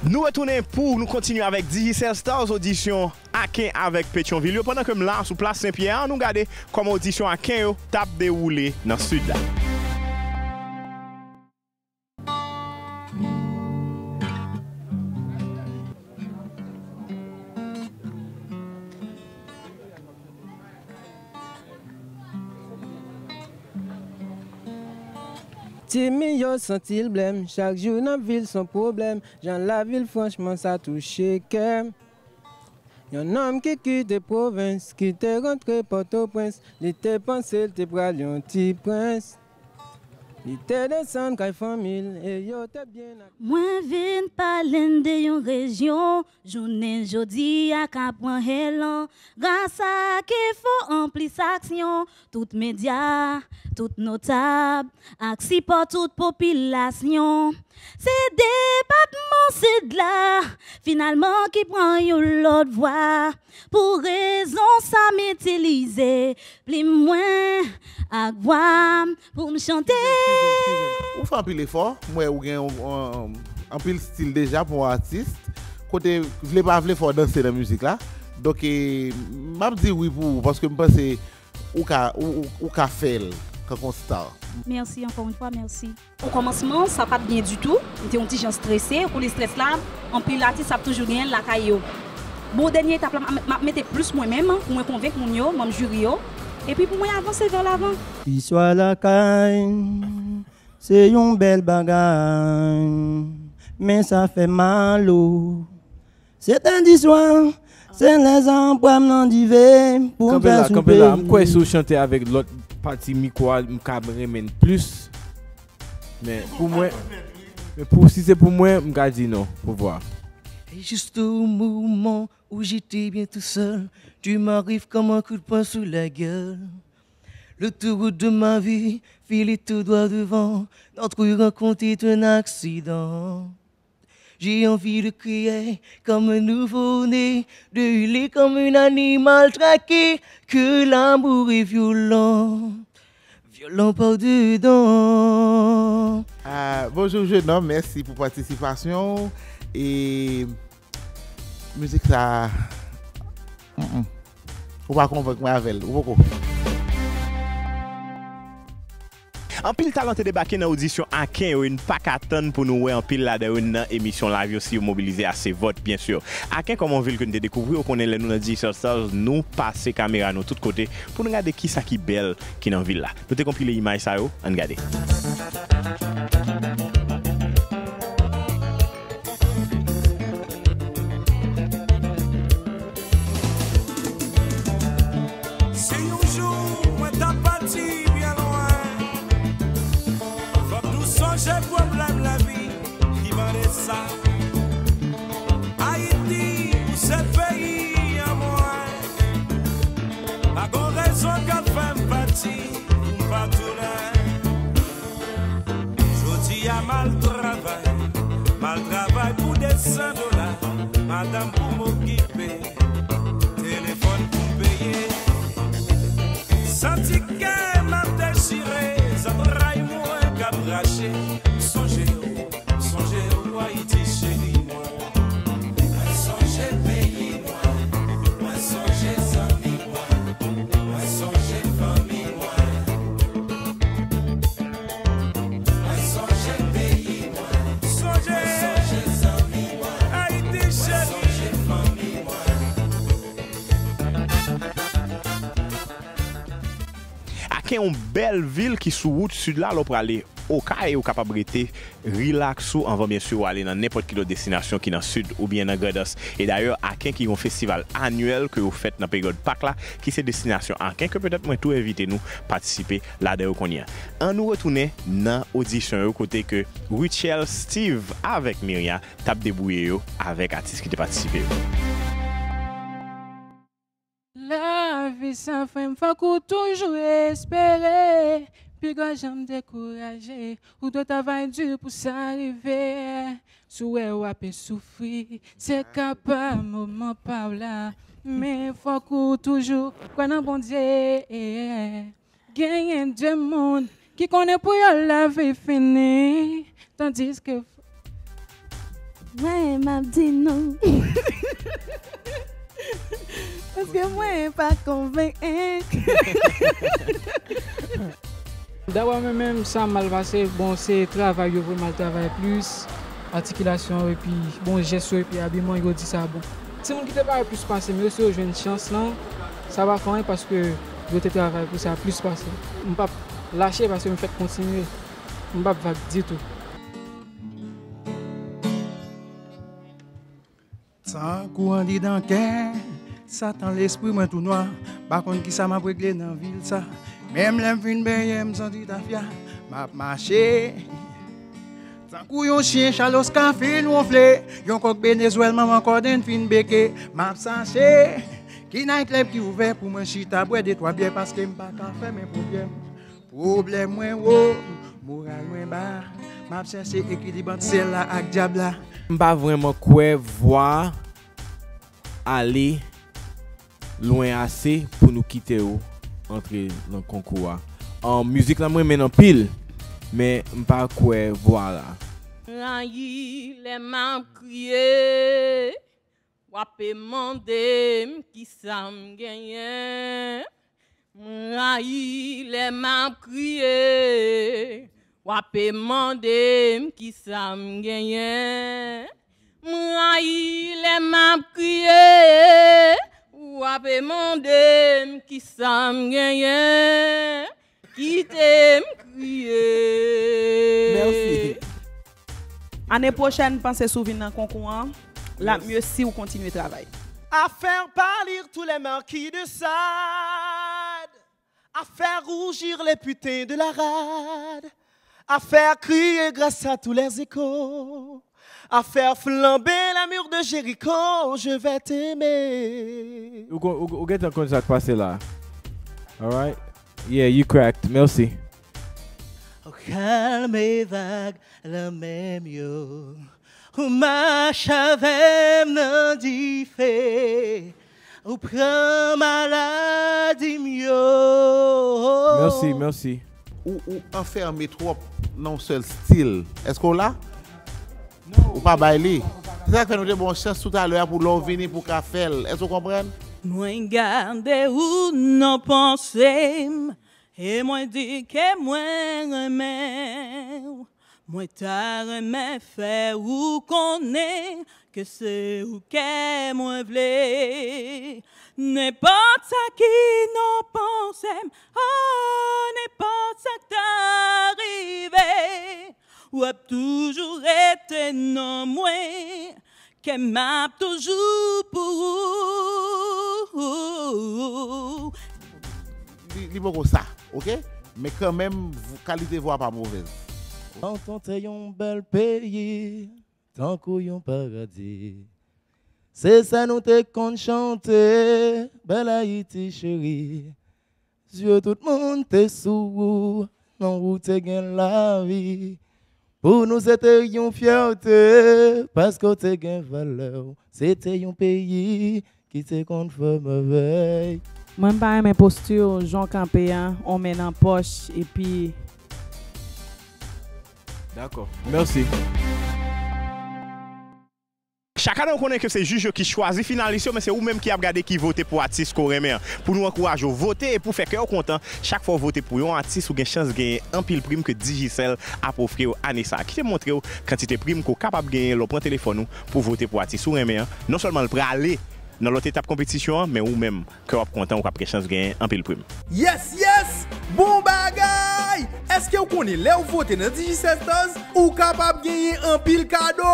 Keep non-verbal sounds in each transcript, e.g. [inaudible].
Nou retounen pou nou kontinu avèk Digicel Stars Audition Aken avèk Petionville. Yo, pandan kem la sou plas Saint-Pierre, nou gade kom Audition Aken yo tap de oule nan sud la. Timi yo sentil blèm, chak jou nan vil son problem, jan la vil franchman sa touche kem. Yon nom ki kite provins, ki te rentre Port-au-Prince, li te panse, li te pral yon ti prins. Mwen vin palen de yon rejyon, jounen jodi ak apren helan. Grasa ke fo amplis aksyon, tout medya, tout notab, ak sipo tout popilasyon. Se depatman se dla, finalman ki pran yon lot vwa. Pou rezon sa m'utilize, pli mwen ak vwam pou m chante. Ou fè anpil efor, mwen ou gen anpil stil deja pou artist, kote vle pa vle fò dansè nan müzik la. Dok e, map di oui pou, paske mpense ou ka, ou, ou ka fel, ka konsta. Mersi, ankon yon fwa, mersi. Ou komanseman, sa pat bien du tout. Mwen te yon ti jan stresse, pou li stres la, anpil artist ap toujou gen lakay yo. Bon denye etap la, map mette plus mwen men, mwen konvek moun yo, mwen juri yo. Et puis pour moi avancer vers l'avant. Qui soit la caille, c'est une belle bagaille, mais ça fait mal. C'est un soir, c'est les emplois m'en divé pour là, faire campé là. souper. Mkwe sou chante avec l'autre partie micro, mka remen plus? Mais pour moi, mais pour, si c'est pour moi, mka dit non, pour voir. Et juste au moment où j'étais bien tout seul, tu m'arrives comme un coup de poing sous la gueule. Le tour de ma vie, filé tout droit devant, notre rencontre est un accident. J'ai envie de crier comme un nouveau-né, de hurler comme un animal traqué, que l'amour est violent, violent par dedans. Ah, bonjour jeune homme, merci pour participation. Et müzik sa, mm -mm. ou pa konvek mwen avel, ou poko. An pil talante debake nan audisyon anken yo, yon pa katan pou nou we an pil la de yon nan emisyon live yo si yo mobilize ase vot, bien sur. Anken koman vil kon te dekouvri yo konen le nou nan Digital Stars, nou pase kamera nou tout kote pou nou gade ki sa ki bel ki nan vil la. Nou te kompile imaj sa yo, an gade. see. Akin une belle ville qui sous route sud au cas et au capable rester relax ou avant bien sûr aller dans n'importe quelle autre destination qui dans sud ou bien dans Gredos. Et d'ailleurs Akin qui a un festival annuel que vous faites dans la période Pâques là qui c'est destination Akin que peut-être moi tout inviter nous participer là-dedans qu'on y a. On nous retourner dans audition au côté que Richel Steve avec Myriam tape débrouillé yo avec artiste qui te participé. yo. Sans fin, faut qu'on toujours espérer. Puis quand j'aime décourager, ou de travail dur pour s'arriver. Souhait ou à souffrir, c'est capable, moment par là. Mais faut qu'on toujours, quoi dans bon Dieu, gagner du monde qui connaît pour y la vie finie. Tandis que Moi, m'a dit non. [laughs] Eske mwen pa konvenk. Dawa mwen men sa malvase, bon se travay yo vou mal travay plus, artikilasyon epi bon jesyo epi abiman yo di sa bon. Se moun ki te pare plus pase, mwen se yo jwen chans lan, sa va fanyen paske yo te travay plus sa plus pase. Mwen pa lache paske mwen fèk kontinye, mwen pa vak ditou. San kou an di dan kè, Satan l'esprit mwen tou noa, bakon ki sa map regle nan vil sa. Mem lem fin benye msanti ta fya, map mache. Sankou yon chien chalos ka fin wonfle, yon kok benezwel maman koden fin beke, map sanche. Ki nan klep ki ouve pou mwen chita bwe de toa bie, paske mpa ka fe men problem. Problem mwen wo, moral mwen ba, map sanche ekilibant sel la ak diabla. Mpa vreman kwe vwa, ale, loin ase pou nou kite ou entre nan konkouwa. An müzik la mwen men an pil, men mpa kwe vwa la. Rayi le mam kriye, wape mande m ki sa m genyen. Rayi le mam kriye, wape mande m ki sa m genyen. Rayi le mam kriye, wape mande m ki sa m genyen. Kite m kriye. Merci. Année prochaine, pensez souvenir dans concours. hein? La mieux si vous continuez le travail. À faire pâlir tous les marquis de Sade. À faire rougir les putains de la rade. À faire crier grâce à tous les échos. À faire flamber la mur de Jéricho. Je vais t'aimer. Ou, get an kon sa pase la. Alright? Yeah, you cracked. Merci. Au calme et vague, la même yo. Ou marche avec nan di fait. Ou prend maladie mio. Merci, merci. ou, ou enferme trop nan sel stil. Esko la? Non, ou pa bay li? Se sa kwen nou de bon chans tout alè pou lò vini pou ka fel. Esko kompren? Mwen gade ou nan pansem E mwen di ke mwen remèw moi ta remets fait ou connaît que c'est ou que moi vle. N'importe ça qui non pense oh n'importe ça qui t'arrive ou a toujours été non moi que m'a toujours pour bon ça, ok? Mais quand même, vous- qualité voix pas mauvaise. Quand on yon bel pays, tant yon paradis. C'est ça nous te qu'on chante, belle Haïti chérie. Dieu tout le monde te sous, non la vie. Pour nous c'était une fierté, parce que te gagne valeur. C'était un pays qui te conforme avec. Moi, pas mes postures, Jean Campé, on met dans poche et puis D'accord. Merci. Chaka nou konen ke se juj yo ki chwazi finalist yo, men se ou menm ki ap gade ki vote pou artist ko remen. Pou nou ankouraj yo vote, e pou feke yo kontan, chak fwa vote pou yon artist ou gen chans genye an pil prim ke Digicel ap ofre yo ane sa. Ki te montre yo kantite prim ko kapap genye lo pran telefon nou pou vote pou artist ou remen. Non solman l pre ale nan lot etap kompetisyon, men ou menm ke wap kontan ou kap gen chans genye an pil prim. Yes, yes! Bon bagay! Eske ou koni le ou vote nan DigiSeltos, ou kapab genye an pil kado?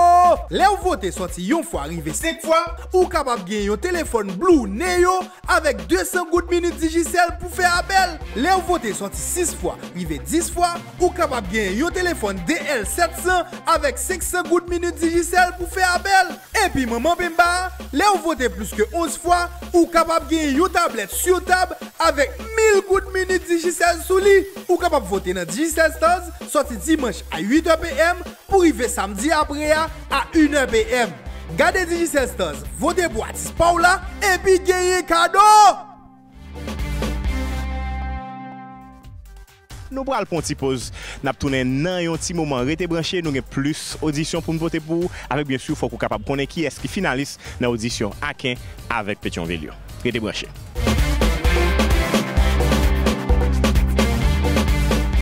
Le ou vote soti yon fwa rive sek fwa, ou kapab genye yon telefon blou neyo avek 200 gout minute DigiSel pou fe abel. Le ou vote soti 6 fwa rive 10 fwa, ou kapab genye yon telefon DL700 avek 500 gout minute DigiSel pou fe abel. Epi maman pemba, le ou vote plus ke 11 fwa, ou kapab genye yon tablet sur tab avek 1000 gout minute DigiSel sou li, ou kapab vote nan DigiSel. J16-Tanz, soti dimanche a 8h PM, pou rive samdi apre ya a 1h PM. Gade J16-Tanz, vode bo atis pa ou la, epi genye kado! Nou pral pon ti poz, nap tounen nan yon ti moman rete branche, nou gen plus audisyon pou nou vote pou, avek bien sou fok ou kapab konen ki eski finalis nan audisyon aken avek Petion Velio. Rete branche.